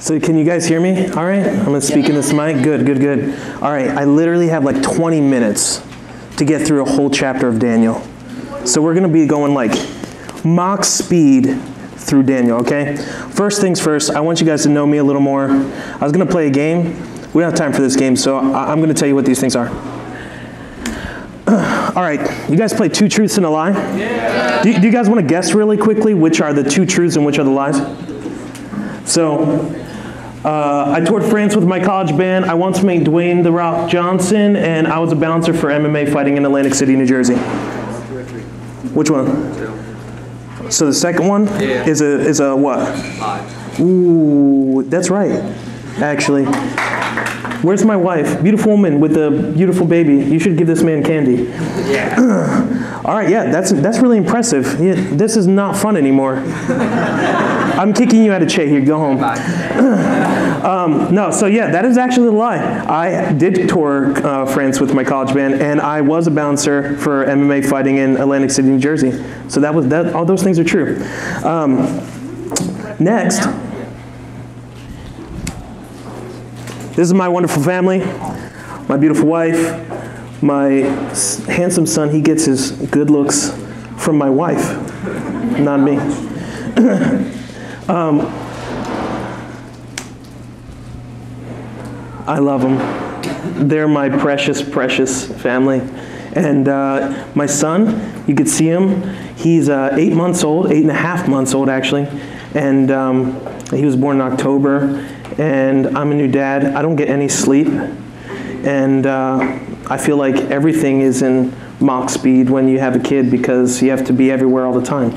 So can you guys hear me? All right, I'm gonna speak in this mic. Good, good, good. All right, I literally have like 20 minutes to get through a whole chapter of Daniel. So we're gonna be going like Mach speed through Daniel, okay? First things first, I want you guys to know me a little more. I was gonna play a game. We don't have time for this game, so I- I'm gonna tell you what these things are. All right, you guys play two truths and a lie? Yeah. Do, do you guys want to guess really quickly which are the two truths and which are the lies? So, uh, I toured France with my college band. I once met Dwayne The Rock Johnson, and I was a bouncer for MMA fighting in Atlantic City, New Jersey. Which one? So the second one Yeah. is a is a what? Five. Ooh, that's right. Actually, where's my wife? Beautiful woman with a beautiful baby. You should give this man candy. Yeah. All right, yeah, that's that's really impressive. Yeah, this is not fun anymore. I'm kicking you out of Csehy. Go home. Um, no, so yeah, that is actually a lie. I did tour uh, France with my college band, and I was a bouncer for MMA fighting in Atlantic City, New Jersey. So that was that. All those things are true. Um, next, this is my wonderful family, my beautiful wife, my handsome son. He gets his good looks from my wife, not me. I love them. They're my precious, precious family. And uh, my son, you could see him. He's uh, eight months old, eight and a half months old actually. And um, he was born in October. And I'm a new dad. I don't get any sleep. And uh, I feel like everything is in Mach speed when you have a kid because you have to be everywhere all the time.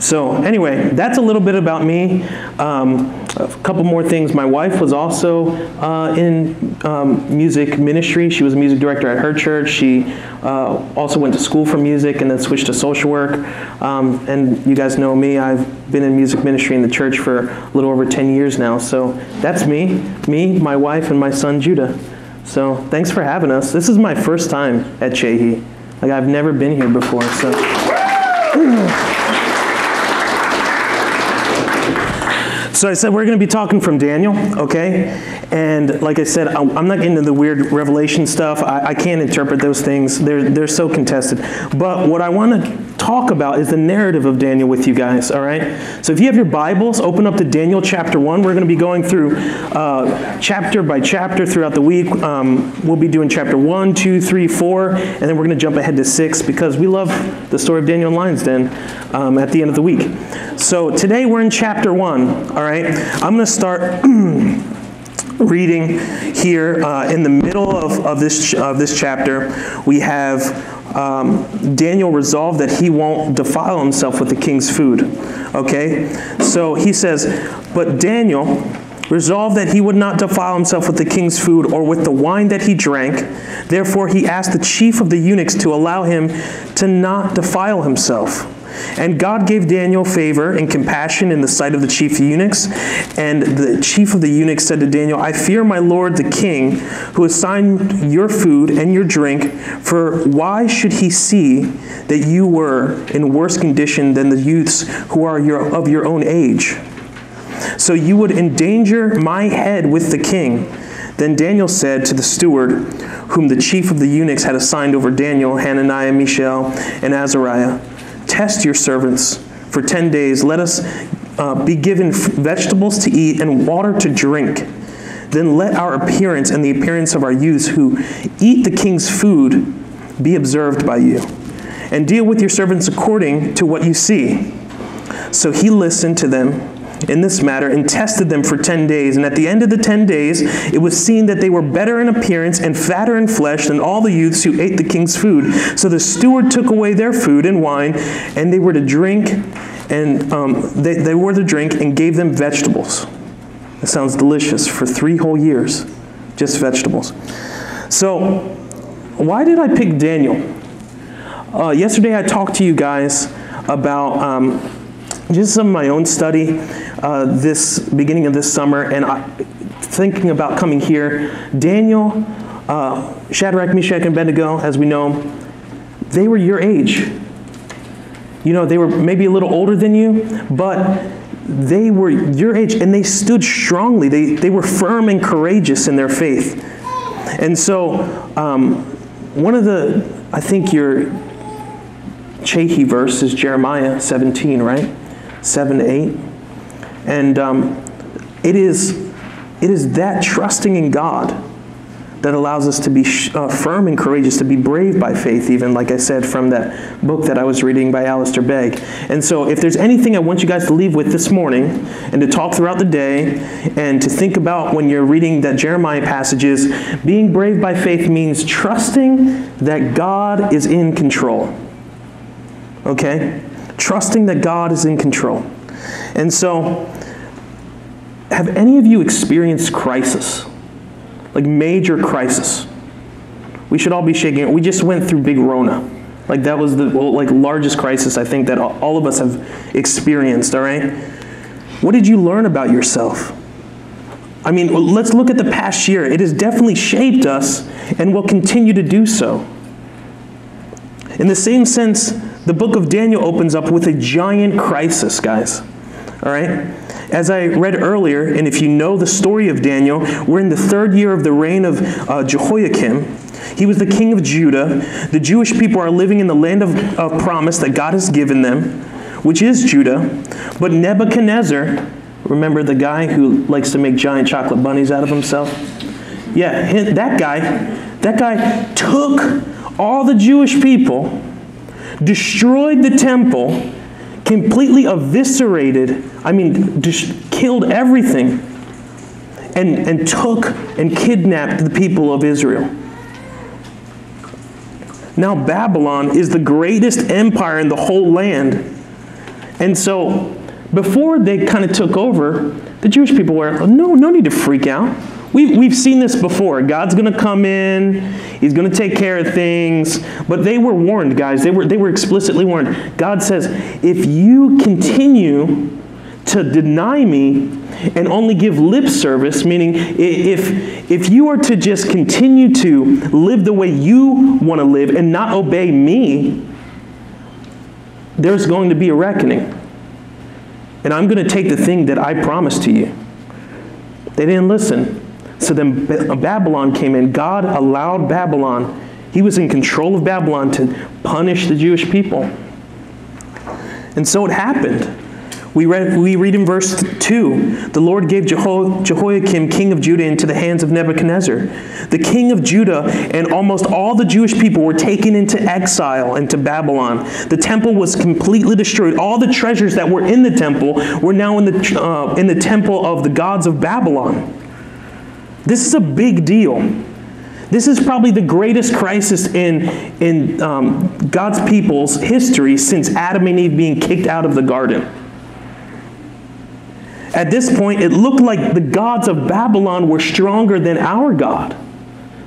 So, anyway, that's a little bit about me. Um, a couple more things. My wife was also uh, in um, music ministry. She was a music director at her church. She uh, also went to school for music and then switched to social work. Um, and you guys know me, I've been in music ministry in the church for a little over 10 years now. So, that's me, me, my wife, and my son Judah. So, thanks for having us. This is my first time at Csehy. Like, I've never been here before. So. So I said we're going to be talking from Daniel, okay? And like I said, I'm not getting into the weird revelation stuff. I, I can't interpret those things. They're, they're so contested. But what I want to talk about is the narrative of Daniel with you guys, all right? So if you have your Bibles, open up to Daniel chapter 1. We're going to be going through uh, chapter by chapter throughout the week. Um, we'll be doing chapter 1, 2, 3, 4, and then we're going to jump ahead to 6 because we love the story of Daniel and Lion's Den um, at the end of the week. So today we're in chapter 1, all right? I'm going to start reading here uh, in the middle of, of, this, of this chapter. We have um, Daniel resolved that he won't defile himself with the king's food, okay? So he says, But Daniel resolved that he would not defile himself with the king's food or with the wine that he drank. Therefore, he asked the chief of the eunuchs to allow him to not defile himself. And God gave Daniel favor and compassion in the sight of the chief eunuchs. And the chief of the eunuchs said to Daniel, I fear my lord the king, who assigned your food and your drink, for why should he see that you were in worse condition than the youths who are your, of your own age? So you would endanger my head with the king. Then Daniel said to the steward, whom the chief of the eunuchs had assigned over Daniel, Hananiah, Mishael, and Azariah, Test your servants for ten days. Let us uh, be given vegetables to eat and water to drink. Then let our appearance and the appearance of our youths who eat the king's food be observed by you. And deal with your servants according to what you see. So he listened to them in this matter and tested them for 10 days. And at the end of the 10 days, it was seen that they were better in appearance and fatter in flesh than all the youths who ate the king's food. So the steward took away their food and wine, and they were to drink, and um, they, they were to drink and gave them vegetables. That sounds delicious for three whole years, just vegetables. So, why did I pick Daniel? Uh, yesterday I talked to you guys about um, just some of my own study uh, this beginning of this summer, and I, thinking about coming here. Daniel, uh, Shadrach, Meshach, and Abednego, as we know, they were your age. You know, they were maybe a little older than you, but they were your age and they stood strongly. They, they were firm and courageous in their faith. And so, um, one of the, I think your Csehy verse is Jeremiah 17, right? 7 to 8. And um, it, is, it is that trusting in God that allows us to be uh, firm and courageous, to be brave by faith, even like I said from that book that I was reading by Alistair Begg. And so, if there's anything I want you guys to leave with this morning and to talk throughout the day and to think about when you're reading that Jeremiah passages, being brave by faith means trusting that God is in control. Okay? Trusting that God is in control. And so, have any of you experienced crisis? like major crisis. We should all be shaking. We just went through big Rona. Like that was the like largest crisis I think that all of us have experienced, all right? What did you learn about yourself? I mean, let's look at the past year. It has definitely shaped us and will continue to do so. In the same sense, the book of Daniel opens up with a giant crisis, guys. All right? As I read earlier, and if you know the story of Daniel, we're in the third year of the reign of uh, Jehoiakim. He was the king of Judah. The Jewish people are living in the land of, of promise that God has given them, which is Judah. But Nebuchadnezzar, remember the guy who likes to make giant chocolate bunnies out of himself? Yeah, that guy, that guy took all the Jewish people, destroyed the temple, completely eviscerated, I mean, just killed everything, and, and took and kidnapped the people of Israel. Now, Babylon is the greatest empire in the whole land. And so, before they kind of took over, the Jewish people were, no, no need to freak out. We've, we've seen this before. God's going to come in, He's going to take care of things. But they were warned, guys. They were, they were explicitly warned. God says, if you continue to deny me and only give lip service, meaning if, if you are to just continue to live the way you want to live and not obey me, there's going to be a reckoning. And I'm going to take the thing that I promised to you. They didn't listen. So then Babylon came in. God allowed Babylon, he was in control of Babylon to punish the Jewish people. And so it happened. We read, we read in verse 2 the Lord gave Jeho- Jehoiakim, king of Judah, into the hands of Nebuchadnezzar. The king of Judah and almost all the Jewish people were taken into exile into Babylon. The temple was completely destroyed. All the treasures that were in the temple were now in the, uh, in the temple of the gods of Babylon. This is a big deal. This is probably the greatest crisis in, in um, God's people's history since Adam and Eve being kicked out of the garden. At this point, it looked like the gods of Babylon were stronger than our God,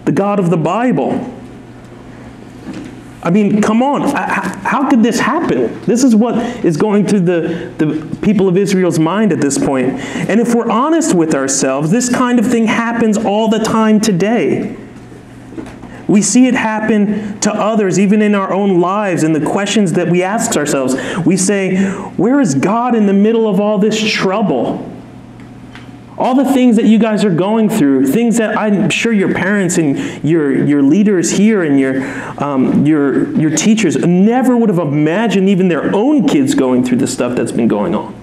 the God of the Bible. I mean, come on. How could this happen? This is what is going through the, the people of Israel's mind at this point. And if we're honest with ourselves, this kind of thing happens all the time today. We see it happen to others, even in our own lives, and the questions that we ask ourselves. We say, Where is God in the middle of all this trouble? All the things that you guys are going through, things that I'm sure your parents and your, your leaders here and your, um, your, your teachers never would have imagined even their own kids going through the stuff that's been going on.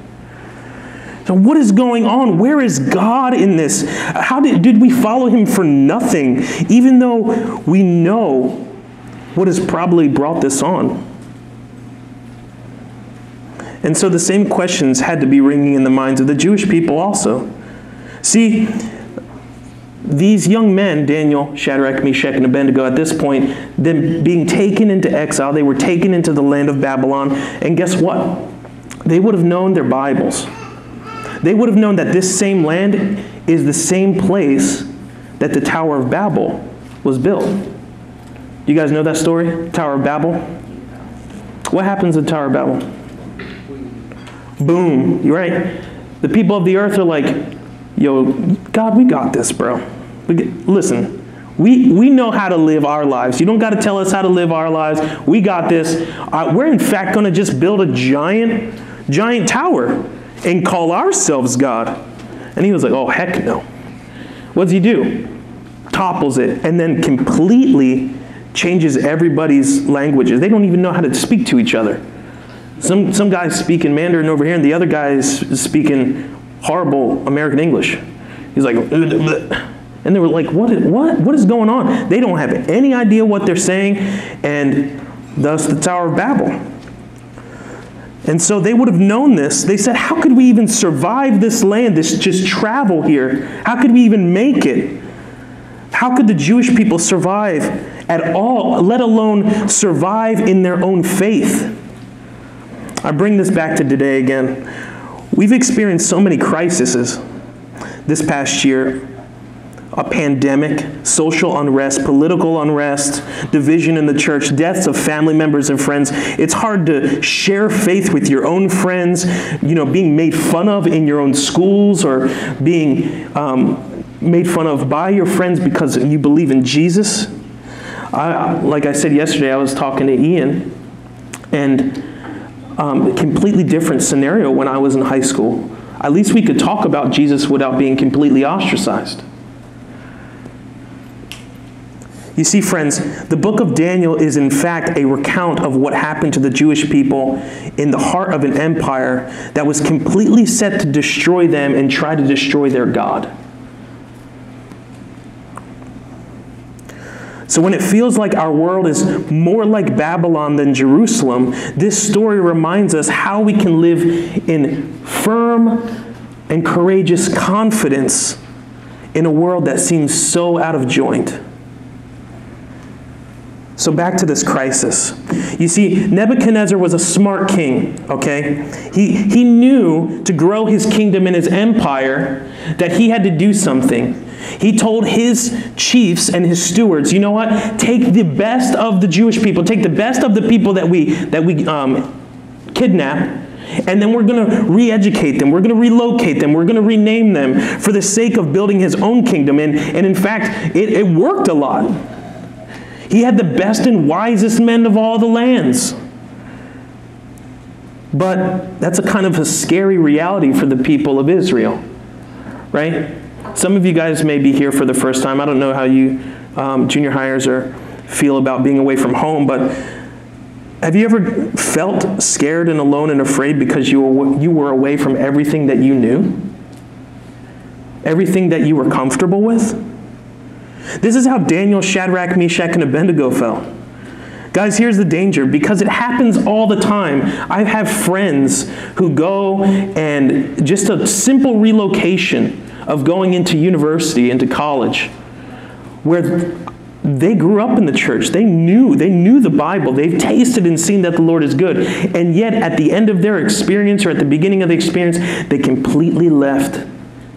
So, what is going on? Where is God in this? How did, did we follow him for nothing, even though we know what has probably brought this on? And so the same questions had to be ringing in the minds of the Jewish people also. See, these young men, Daniel, Shadrach, Meshach, and Abednego, at this point, them being taken into exile, they were taken into the land of Babylon. And guess what? They would have known their Bibles. They would have known that this same land is the same place that the Tower of Babel was built. You guys know that story? Tower of Babel? What happens in Tower of Babel? Boom. You're right. The people of the earth are like, yo, God, we got this, bro. Get, listen, we, we know how to live our lives. You don't got to tell us how to live our lives. We got this. Uh, we're in fact going to just build a giant, giant tower. and call ourselves God? And he was like, Oh, heck no. What does he do? Topples it and then completely changes everybody's languages. They don't even know how to speak to each other. Some, some guy's speaking Mandarin over here, and the other guy's speaking horrible American English. He's like, uh, and they were like, what, what, what is going on? They don't have any idea what they're saying, and thus the Tower of Babel. And so they would have known this. They said, How could we even survive this land, this just travel here? How could we even make it? How could the Jewish people survive at all, let alone survive in their own faith? I bring this back to today again. We've experienced so many crises this past year a pandemic, social unrest, political unrest, division in the church, deaths of family members and friends. It's hard to share faith with your own friends, you know, being made fun of in your own schools or being um, made fun of by your friends because you believe in Jesus. I, like I said yesterday, I was talking to Ian, and um, completely different scenario when I was in high school. At least we could talk about Jesus without being completely ostracized. You see, friends, the book of Daniel is in fact a recount of what happened to the Jewish people in the heart of an empire that was completely set to destroy them and try to destroy their God. So, when it feels like our world is more like Babylon than Jerusalem, this story reminds us how we can live in firm and courageous confidence in a world that seems so out of joint. So, back to this crisis. You see, Nebuchadnezzar was a smart king, okay? He, he knew to grow his kingdom and his empire that he had to do something. He told his chiefs and his stewards, you know what? Take the best of the Jewish people, take the best of the people that we, that we um, kidnap, and then we're going to re educate them. We're going to relocate them. We're going to rename them for the sake of building his own kingdom. And, and in fact, it, it worked a lot. He had the best and wisest men of all the lands. But that's a kind of a scary reality for the people of Israel, right? Some of you guys may be here for the first time. I don't know how you um, junior hires are feel about being away from home, but have you ever felt scared and alone and afraid because you were, you were away from everything that you knew? Everything that you were comfortable with? This is how Daniel, Shadrach, Meshach, and Abednego felt. Guys, here's the danger because it happens all the time. I have friends who go and just a simple relocation of going into university, into college, where they grew up in the church. They knew, they knew the Bible. They've tasted and seen that the Lord is good. And yet, at the end of their experience or at the beginning of the experience, they completely left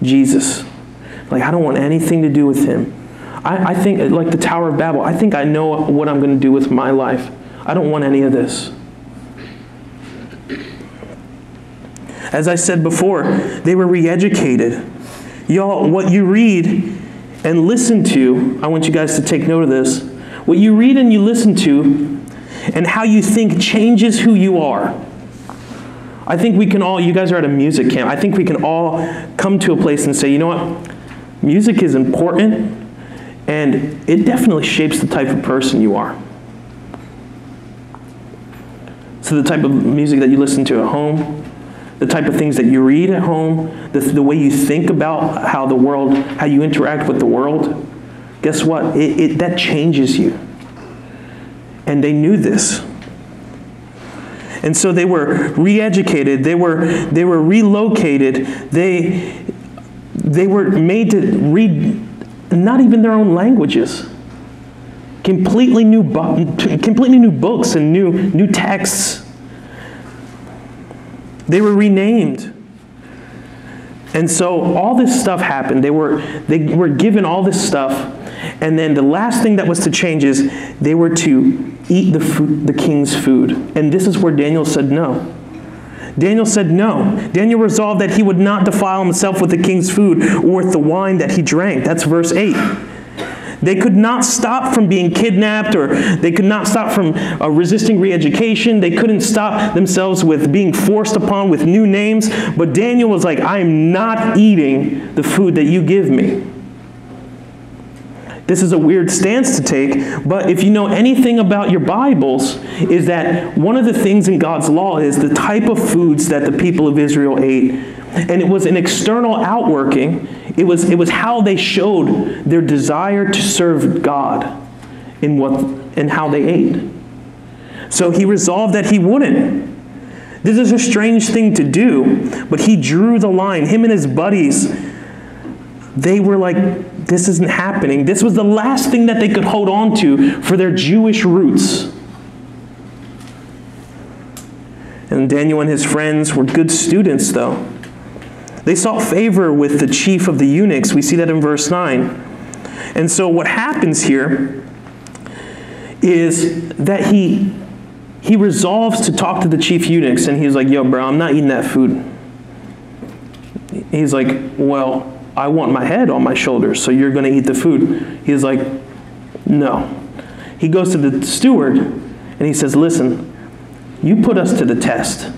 Jesus. Like, I don't want anything to do with him. I, I think, like the Tower of Babel, I think I know what I'm going to do with my life. I don't want any of this. As I said before, they were re educated. Y'all, what you read and listen to, I want you guys to take note of this. What you read and you listen to and how you think changes who you are. I think we can all, you guys are at a music camp, I think we can all come to a place and say, you know what? Music is important and it definitely shapes the type of person you are. So, the type of music that you listen to at home, the type of things that you read at home, the, the way you think about how the world, how you interact with the world, guess what? It, it, that changes you. And they knew this. And so they were re-educated, they were, they were relocated, they, they were made to read not even their own languages. Completely new, completely new books and new, new texts. They were renamed. And so all this stuff happened. They were, they were given all this stuff. And then the last thing that was to change is they were to eat the, food, the king's food. And this is where Daniel said no. Daniel said no. Daniel resolved that he would not defile himself with the king's food or with the wine that he drank. That's verse 8. They could not stop from being kidnapped or they could not stop from uh, resisting re education. They couldn't stop themselves with being forced upon with new names. But Daniel was like, I am not eating the food that you give me. This is a weird stance to take, but if you know anything about your Bibles, is that one of the things in God's law is the type of foods that the people of Israel ate. And it was an external outworking. It was, it was how they showed their desire to serve God in what and how they ate. So he resolved that he wouldn't. This is a strange thing to do, but he drew the line. Him and his buddies, they were like, this isn't happening. This was the last thing that they could hold on to for their Jewish roots. And Daniel and his friends were good students, though. They sought favor with the chief of the eunuchs. We see that in verse 9. And so what happens here is that he he resolves to talk to the chief eunuchs and he's like, "Yo, bro, I'm not eating that food." He's like, "Well, I want my head on my shoulders, so you're going to eat the food." He's like, "No." He goes to the steward and he says, "Listen, you put us to the test.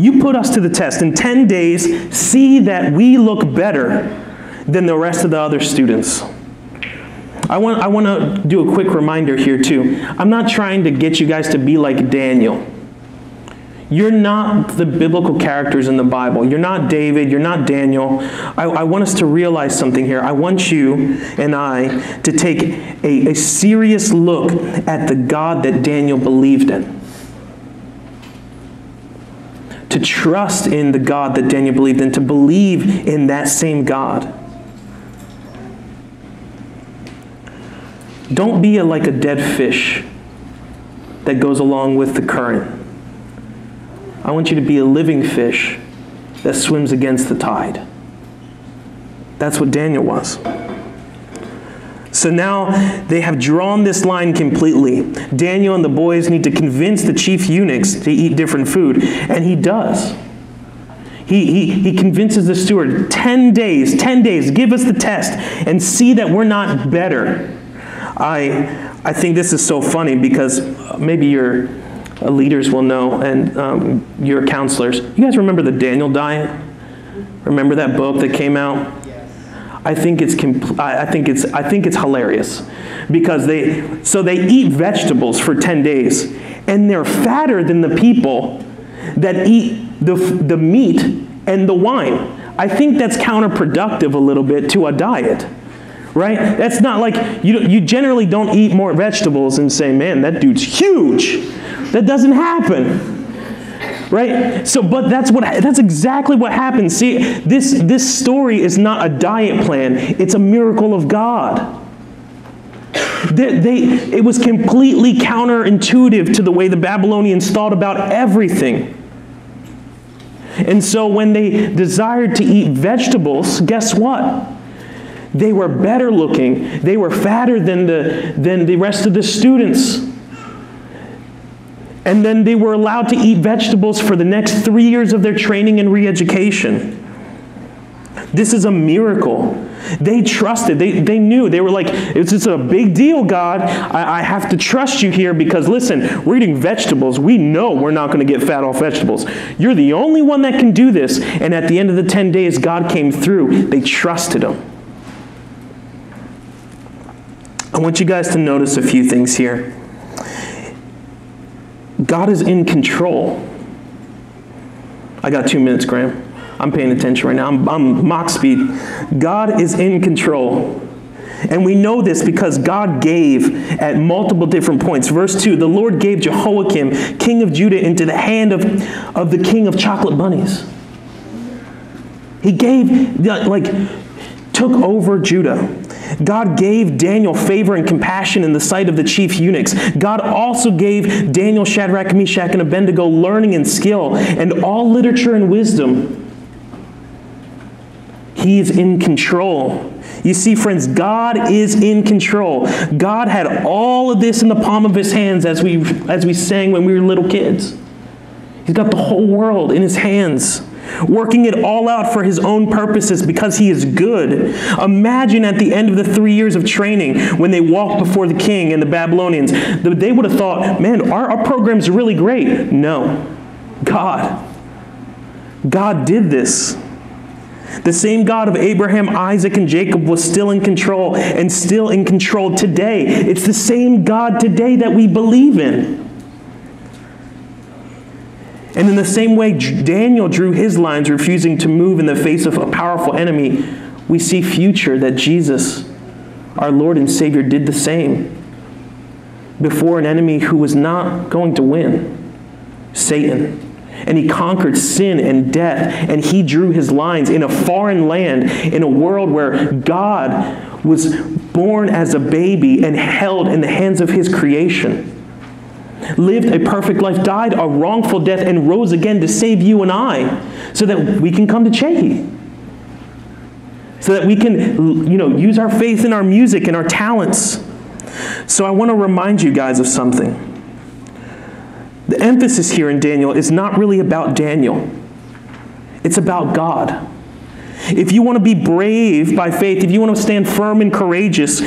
You put us to the test. In 10 days, see that we look better than the rest of the other students." I want, I want to do a quick reminder here, too. I'm not trying to get you guys to be like Daniel. You're not the biblical characters in the Bible. You're not David. You're not Daniel. I, I, want us to realize something here. I want you and I to take a, a serious look at the God that Daniel believed in. To trust in the God that Daniel believed in, to believe in that same God. Don't be a, like a dead fish that goes along with the current. I want you to be a living fish that swims against the tide. That's what Daniel was. So now they have drawn this line completely. Daniel and the boys need to convince the chief eunuchs to eat different food, and he does. He, he, he convinces the steward 10 days, 10 days, give us the test and see that we're not better. I, I think this is so funny because maybe your leaders will know and um, your counselors. You guys remember the Daniel diet? Remember that book that came out? I think it's I think it's I think it's hilarious because they so they eat vegetables for 10 days and they're fatter than the people that eat the, the meat and the wine. I think that's counterproductive a little bit to a diet right? That's not like you, you generally don't eat more vegetables and say, man, that dude's huge. That doesn't happen. Right? So, but that's what that's exactly what happens. See, this this story is not a diet plan, it's a miracle of God. They, they, it was completely counterintuitive to the way the Babylonians thought about everything. And so when they desired to eat vegetables, guess what? They were better looking. They were fatter than the, than the rest of the students. And then they were allowed to eat vegetables for the next three years of their training and re education. This is a miracle. They trusted. They, they knew. They were like, it's just a big deal, God. I, I have to trust you here because, listen, we're eating vegetables. We know we're not going to get fat off vegetables. You're the only one that can do this. And at the end of the 10 days, God came through. They trusted him. I want you guys to notice a few things here. God is in control. I got two minutes, Graham. I'm paying attention right now. I'm, I'm Mach speed. God is in control. And we know this because God gave at multiple different points. Verse 2 The Lord gave Jehoiakim, king of Judah, into the hand of, of the king of chocolate bunnies. He gave, like, took over Judah. God gave Daniel favor and compassion in the sight of the chief eunuchs. God also gave Daniel, Shadrach, Meshach, and Abednego learning and skill and all literature and wisdom. He's in control. You see, friends, God is in control. God had all of this in the palm of his hands as we, as we sang when we were little kids. He's got the whole world in his hands. Working it all out for his own purposes because he is good. Imagine at the end of the three years of training when they walked before the king and the Babylonians, they would have thought, man, our, our program's really great. No, God. God did this. The same God of Abraham, Isaac, and Jacob was still in control and still in control today. It's the same God today that we believe in. And in the same way Daniel drew his lines, refusing to move in the face of a powerful enemy, we see future that Jesus, our Lord and Savior, did the same before an enemy who was not going to win Satan. And he conquered sin and death, and he drew his lines in a foreign land, in a world where God was born as a baby and held in the hands of his creation lived a perfect life, died a wrongful death, and rose again to save you and I so that we can come to Csehy. So that we can, you know, use our faith in our music and our talents. So I want to remind you guys of something. The emphasis here in Daniel is not really about Daniel. It's about God. If you want to be brave by faith, if you want to stand firm and courageous,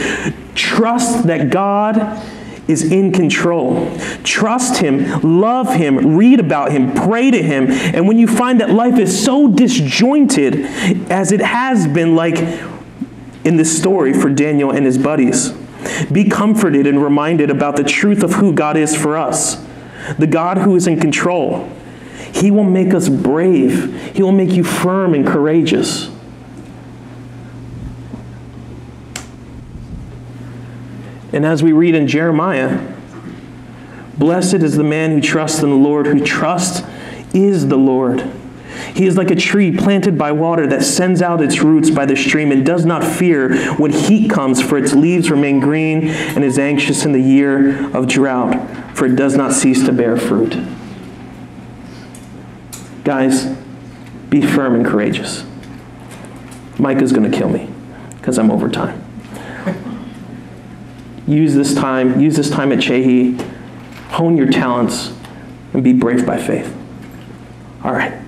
trust that God is in control. Trust Him, love Him, read about Him, pray to Him. And when you find that life is so disjointed as it has been, like in this story for Daniel and his buddies, be comforted and reminded about the truth of who God is for us, the God who is in control. He will make us brave, He will make you firm and courageous. And as we read in Jeremiah, blessed is the man who trusts in the Lord, who trusts is the Lord. He is like a tree planted by water that sends out its roots by the stream and does not fear when heat comes, for its leaves remain green, and is anxious in the year of drought, for it does not cease to bear fruit. Guys, be firm and courageous. Micah's going to kill me because I'm over time use this time, use this time at Csehy, hone your talents, and be brave by faith. All right.